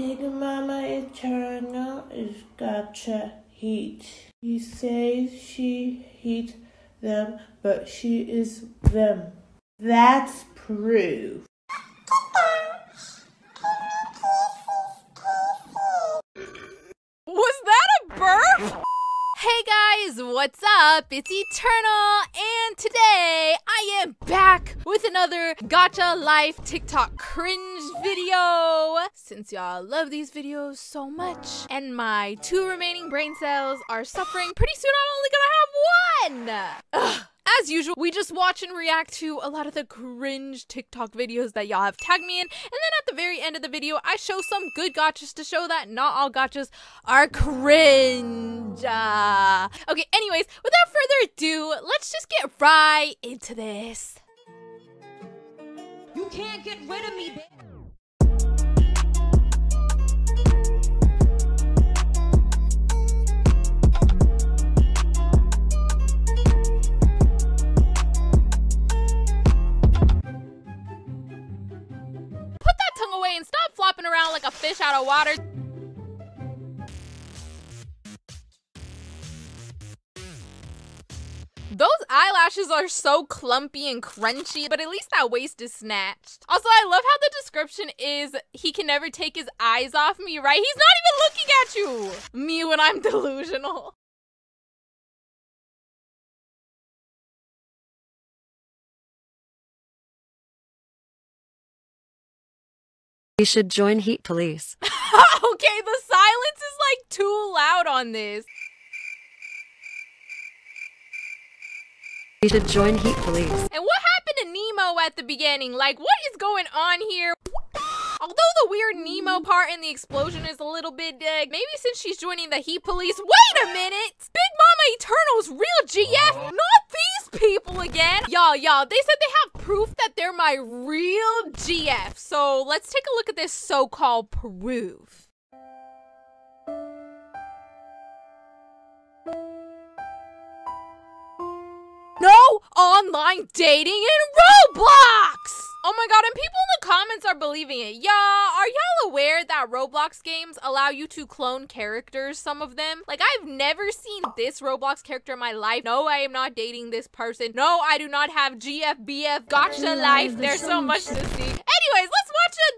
Big Mama Eternal is gacha heat. He says she hates them, but she is them. That's proof. Was that a burp? Hey guys, what's up? It's Eternal, and today I am back with another Gacha Life TikTok cringe video. Since y'all love these videos so much, and my two remaining brain cells are suffering, pretty soon I'm only gonna have one! Ugh. As usual, we just watch and react to a lot of the cringe TikTok videos that y'all have tagged me in. And then at the very end of the video, I show some good gachas to show that not all gachas are cringe. Uh, okay, anyways, without further ado, let's just get right into this. You can't get rid of me, bitch. Put that tongue away and stop flopping around like a fish out of water. Eyelashes are so clumpy and crunchy, but at least that waist is snatched. Also, I love how the description is he can never take his eyes off me, right? He's not even looking at you! Me when I'm delusional. You should join Heat Police. okay, the silence is like too loud on this. You should join Heat Police. And what happened to Nemo at the beginning? Like, what is going on here? Although the weird Nemo part in the explosion is a little bit uh, maybe since she's joining the Heat Police. Wait a minute! Big Mama Eternal's real GF, not these people again. Y'all, y'all, they said they have proof that they're my real GF. So let's take a look at this so-called proof. Online dating in Roblox! Oh my god, and people in the comments are believing it. Y'all, are y'all aware that Roblox games allow you to clone characters, some of them? Like, I've never seen this Roblox character in my life. No, I am not dating this person. No, I do not have GFBF gacha life. There's so much to see. Anyways, let's watch it.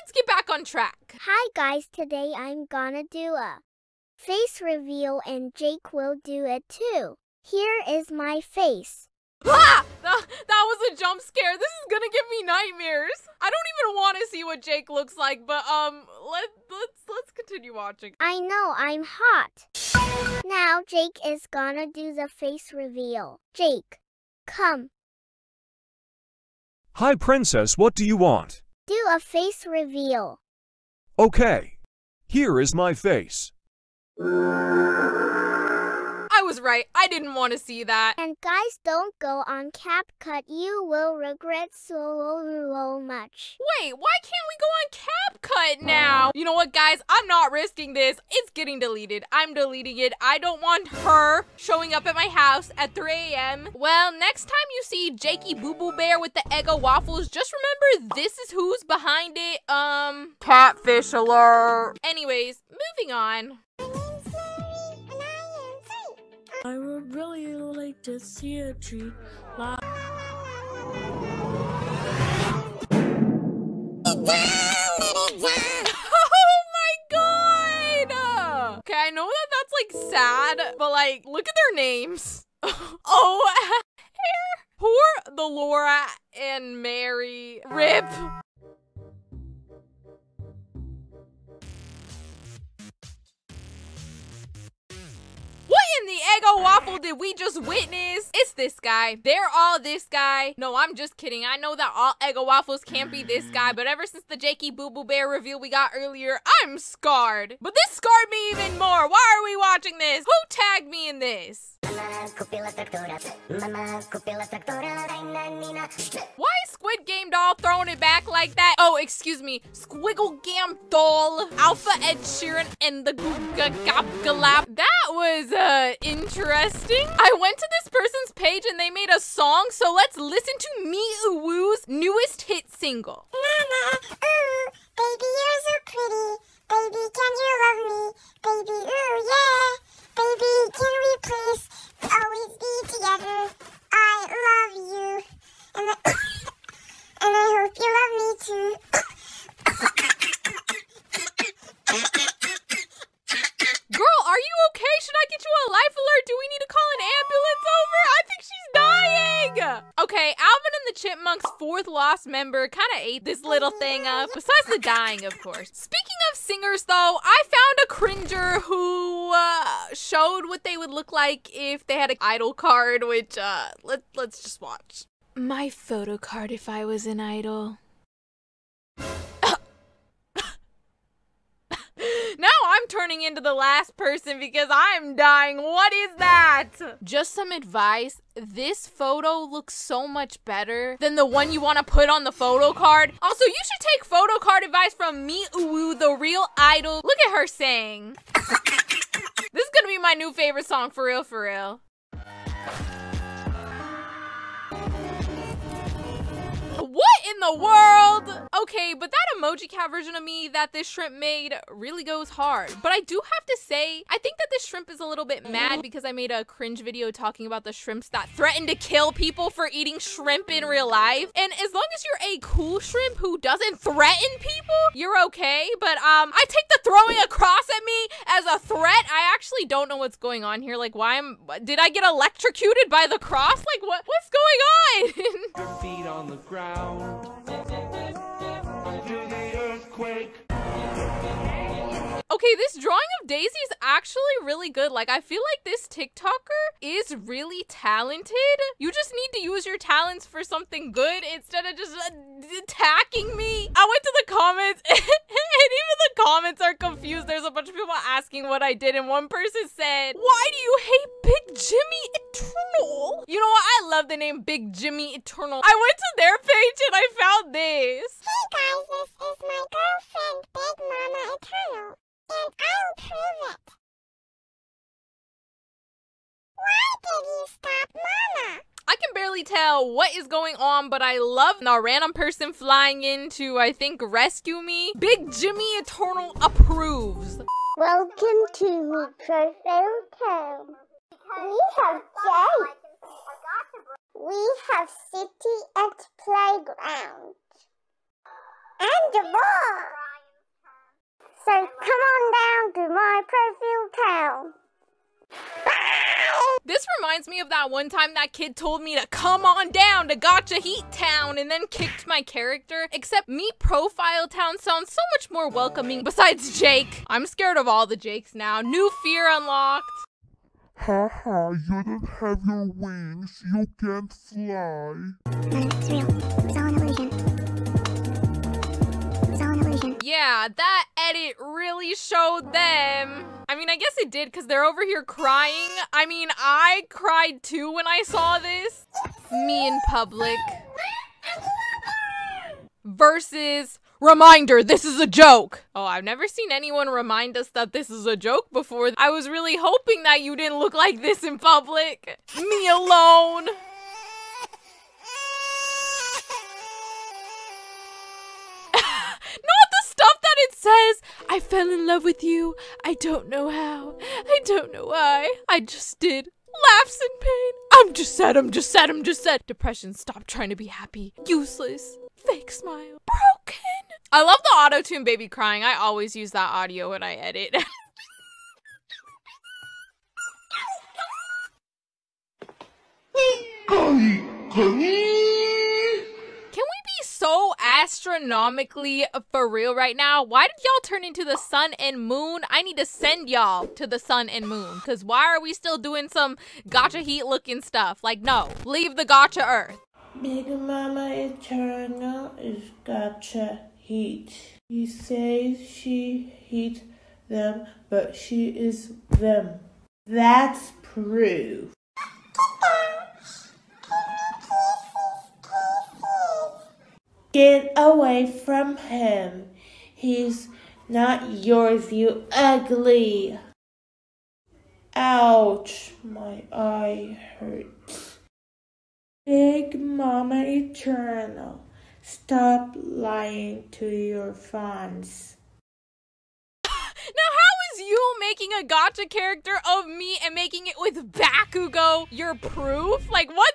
Let's get back on track. Hi guys, today I'm gonna do a face reveal and Jake will do it too. Here is my face. Ah! That, that was a jump scare. This is gonna give me nightmares. I don't even want to see what Jake looks like, but um, let let's let's continue watching. I know I'm hot. Now Jake is gonna do the face reveal. Jake, come, Hi, Princess, what do you want? do a face reveal. Okay. Here is my face. I was right. I didn't want to see that. And guys, don't go on CapCut. You will regret so much. Wait, why can't we go on CapCut now? You know what, guys? I'm not risking this. It's getting deleted. I'm deleting it. I don't want her showing up at my house at 3 a.m. Well, next time you see Jakey Boo Boo Bear with the Eggo waffles, just remember this is who's behind it. Um, catfish alert. Anyways, moving on. Would really like to see a tree live. Oh my god! Okay, I know that that's like sad, but like, look at their names. oh. Poor the Laura and Mary. Rip. In the Eggo waffle did we just witness? It's this guy. They're all this guy. No, I'm just kidding. I know that all Eggo waffles can't be this guy, but ever since the Jakey Boo Boo Bear reveal we got earlier, I'm scarred. But this scarred me even more. Why are we watching this? Who tagged me in this? Why is Squid Game doll throwing it back like that? Oh, excuse me. Squiggle Gam doll, Alpha Ed Sheeran, and the Googa Gap Galap. That was uh interesting. I went to this person's page and they made a song, so let's listen to Me Woo's newest hit single. Mama, ooh, baby, you're so pretty. Baby, can you love me? Baby, ooh, yeah. Baby, can we please always be together? I love you. And I, and I hope you love me too. lost member kind of ate this little thing up, besides the dying, of course. Speaking of singers, though, I found a cringer who uh, showed what they would look like if they had an idol card, which, uh, let, let's just watch. My photo card if I was an idol. Turning into the last person because I'm dying. What is that? Just some advice. This photo looks so much better than the one you want to put on the photo card. Also, you should take photo card advice from me, Uwu, the real idol. Look at her saying. this is gonna be my new favorite song, for real, for real. What in the world? Okay, but that emoji cat version of me that this shrimp made really goes hard. But I do have to say, I think that this shrimp is a little bit mad because I made a cringe video talking about the shrimps that threaten to kill people for eating shrimp in real life. And as long as you're a cool shrimp who doesn't threaten people, you're okay. But um, I take the throwing across at me as a threat. I actually don't know what's going on here. Like, why am, did I get electrocuted by the cross? Like, what, what's going on? earthquake. Okay, this drawing of Daisy is actually really good. Like, I feel like this TikToker is really talented. You just need to use your talents for something good instead of just uh, attacking me. I went to the comments and even the comments are confused. There's a bunch of people asking what I did, and one person said, Why do you hate Big Jimmy Eternal? You know what? I love the name Big Jimmy Eternal. I went to their page and I found this. Hey guys, this is my girlfriend, Big Mama Eternal, and I'll prove it. Why did you stop Mama? I can barely tell what is going on, but I love a random person flying in to, I think, rescue me. Big Jimmy Eternal approves. Welcome to Profile Town. We have Jake. We have City and Playground. And a. So come on down to my Profile Town. This reminds me of that one time that kid told me to come on down to Gacha Heat Town and then kicked my character. Except me Profile Town sounds so much more welcoming besides Jake. I'm scared of all the Jakes now. New fear unlocked. Haha, you don't have your wings. You can't fly. It's real. It's all an illusion. It's all an illusion. Yeah, that edit really showed them. I mean, I guess it did because they're over here crying. I mean, I cried too when I saw this. Me in public. Versus reminder, this is a joke. Oh, I've never seen anyone remind us that this is a joke before. I was really hoping that you didn't look like this in public. Me alone. Not the stuff that it says. I fell in love with you. I don't know how. I don't know why. I just did. Laughs in pain. I'm just sad. I'm just sad. I'm just sad. Depression. Stop trying to be happy. Useless. Fake smile. Broken. I love the auto tune baby crying. I always use that audio when I edit. Can we be so astronomically for real right now? Why did y'all turn into the sun and moon? I need to send y'all to the sun and moon. Cause why are we still doing some gacha heat looking stuff? Like, no, leave the gacha earth. Big Mama Eternal is gotcha heat. He says she heat them, but she is them. That's proof. Get away from him. He's not yours, you ugly. Ouch, my eye hurts. Big Mama Eternal, stop lying to your fans. Now, how is you making a gacha character of me and making it with Bakugo your proof? Like, what?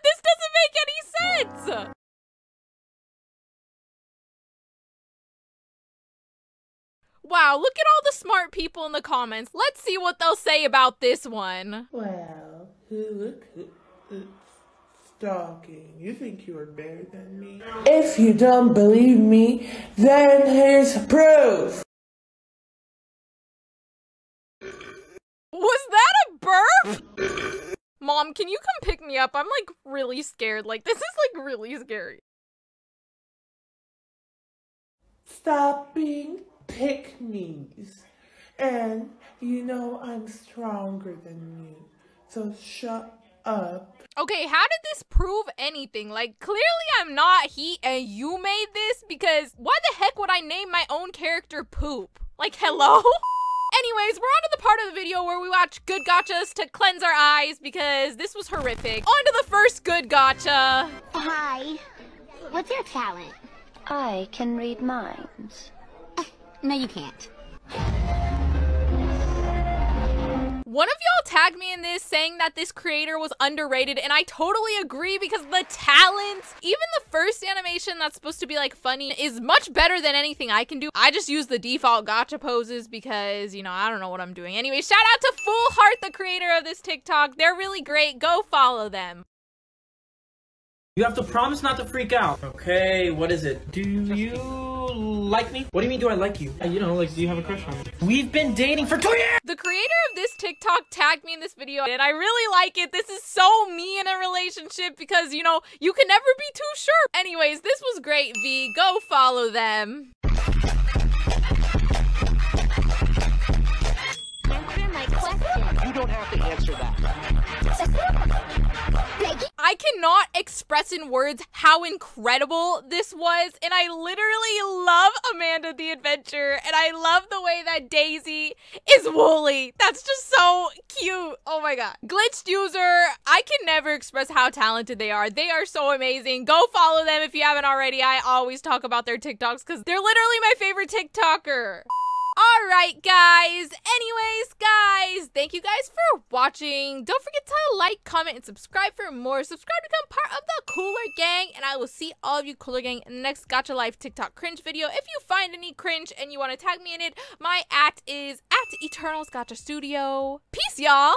Wow, look at all the smart people in the comments. Let's see what they'll say about this one. Well, who look who, who stalking. You think you are better than me? If you don't believe me, then here's proof. Was that a burp? Mom, can you come pick me up? I'm like really scared. Like, this is like really scary. Stop being pick me's. And you know I'm stronger than you. So shut up. Okay, how did this prove anything? Like, clearly I'm not Heat and you made this because why the heck would I name my own character Poop? Like, hello? Anyways, we're on to the part of the video where we watch good gachas to cleanse our eyes because this was horrific. On to the first good gacha. Hi. What's your talent? I can read minds. No, you can't. One of y'all tagged me in this saying that this creator was underrated, and I totally agree because the talent, even the first animation that's supposed to be like funny, is much better than anything I can do. I just use the default gacha poses because, you know, I don't know what I'm doing. Anyway, shout out to Full Heart, the creator of this TikTok. They're really great. Go follow them. You have to promise not to freak out. Okay, what is it? Do you like me? What do you mean, do I like you? Uh, you know, like, do you have a crush on me? We've been dating for two years! The creator of this TikTok tagged me in this video, and I really like it. This is so me in a relationship because, you know, you can never be too sure. Anyways, this was great, V. Go follow them. Answer my question. You don't have to answer that. I cannot express in words how incredible this was, and I literally love Amanda the Adventure, and I love the way that Daisy is woolly. That's just so cute. Oh my god. Glitched user, I can never express how talented they are. They are so amazing. Go follow them if you haven't already. I always talk about their TikToks because they're literally my favorite TikToker. All right, guys. Anyways, guys, thank you guys for watching. Don't forget to like, comment, and subscribe for more. Subscribe to become part of the Cooler Gang, and I will see all of you Cooler Gang in the next Gacha Life TikTok cringe video. If you find any cringe and you want to tag me in it, my at is at Eternals Gacha Studio. Peace, y'all.